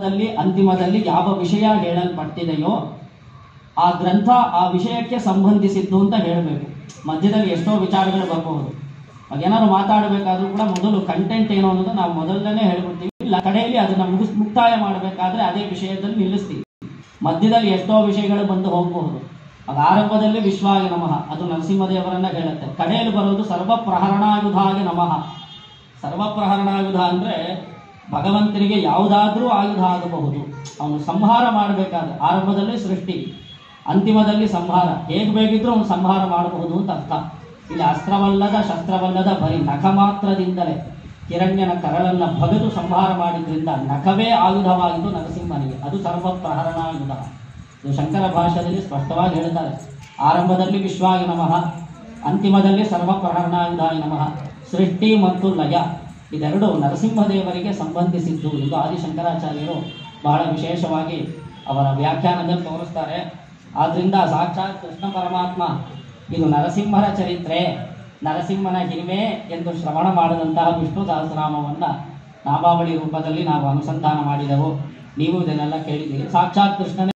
ದಲ್ಲಿ ಅಂತಿಮದಲ್ಲಿ ಯಾವ ವಿಷಯ ಹೇಳಲ್ಪಟ್ಟಿದೆಯೋ ಆ ಗ್ರಂಥ ಆ ವಿಷಯಕ್ಕೆ ಸಂಬಂಧಿಸಿದ್ದು ಅಂತ ಹೇಳಬೇಕು. ಮಧ್ಯದಲ್ಲಿ ಎಷ್ಟೋ ವಿಚಾರಗಳು ಬರಬಹುದು. ಅದೇನಾದ್ರು ಮಾತಾಡಬೇಕಾದ್ರೂ ಕೂಡ ಮೊದಲು ಕಂಟೆಂಟ್ ಏನು ಅನ್ನೋದು ನಾವು ಮೊದಲನೇ ಹೇಳ್ಬಿಡ್ತೀವಿ ಇಲ್ಲ, ಕಡೆಯಲ್ಲಿ ಅದನ್ನ ಮುಗಿಸ್, ಮುಕ್ತಾಯ ಮಾಡಬೇಕಾದ್ರೆ ಅದೇ ವಿಷಯದಲ್ಲಿ ನಿಲ್ಲಿಸ್ತೀವಿ. ಮಧ್ಯದಲ್ಲಿ ಎಷ್ಟೋ ವಿಷಯಗಳು ಬಂದು ಹೋಗಬಹುದು. ಅದು ಆರಂಭದಲ್ಲಿ ವಿಶ್ವಾಯ ನಮಃ. ಅದು ನರಸಿಂಹದೇವರನ್ನ ಹೇಳುತ್ತೆ. ಕಡೆಯಲ್ಲಿ ಬರೋದು ಸರ್ವ ಹಾಗೆ ನಮಃ. ಸರ್ವಪ್ರಹರಣಾಯುಧ ಅಂದ್ರೆ ಭಗವಂತನಿಗೆ ಯಾವುದಾದ್ರೂ ಆಯುಧ ಆಗಬಹುದು. ಅವನು ಸಂಹಾರ ಮಾಡಬೇಕಾದ್ರೆ ಆರಂಭದಲ್ಲಿ ಸೃಷ್ಟಿ, ಅಂತಿಮದಲ್ಲಿ ಸಂಹಾರ. ಹೇಗೆ ಬೇಕಿದ್ರೂ ಅವನು ಸಂಹಾರ ಮಾಡಬಹುದು ಅಂತ ಅರ್ಥ. ಇಲ್ಲಿ ಅಸ್ತ್ರವಲ್ಲದ ಶಸ್ತ್ರವಲ್ಲದ ಬರೀ ನಖ ಮಾತ್ರದಿಂದಲೇ ಕಿರಣ್ಯನ ಕರಳನ್ನ ಬಗೆದು ಸಂಹಾರ ಮಾಡಿದ್ರಿಂದ ನಖವೇ ಆಯುಧವಾಗಿದ್ದು ನರಸಿಂಹನಿಗೆ. ಅದು ಸರ್ವಪ್ರಹರಣಾಯುಧ ಇದು ಶಂಕರ ಭಾಷೆಯಲ್ಲಿ ಸ್ಪಷ್ಟವಾಗಿ ಹೇಳ್ತಾರೆ. ಆರಂಭದಲ್ಲಿ ವಿಶ್ವಾಯ ನಮಃ, ಅಂತಿಮದಲ್ಲಿ ಸರ್ವಪ್ರಹರಣಾಯುಧಾಯ ನಮಃ. ಸೃಷ್ಟಿ ಮತ್ತು ಲಯ. ಇದೆರಡು ನರಸಿಂಹದೇವರಿಗೆ ಸಂಬಂಧಿಸಿದ್ದು. ಎಂದು ಆದಿಶಂಕರಾಚಾರ್ಯರು ಬಹಳ ವಿಶೇಷವಾಗಿ ಅವರ ವ್ಯಾಖ್ಯಾನದಲ್ಲಿ ತೋರಿಸ್ತಾರೆ. ಆದ್ದರಿಂದ ಸಾಕ್ಷಾತ್ ಕೃಷ್ಣ ಪರಮಾತ್ಮ, ಇದು ನರಸಿಂಹರ ಚರಿತ್ರೆ. ನರಸಿಂಹನ ಹಿರಿಮೆ ಎಂದು ಶ್ರವಣ ಮಾಡದಂತಹ ವಿಷ್ಣು ಸಹಸ್ರನಾಮವನ್ನು ನಾಮಾವಳಿ ರೂಪದಲ್ಲಿ ನಾವು ಅನುಸಂಧಾನ ಮಾಡಿದೆವು. ನೀವು ಇದನ್ನೆಲ್ಲ ಕೇಳಿದ್ದೀರಿ. ಸಾಕ್ಷಾತ್ ಕೃಷ್ಣನೇ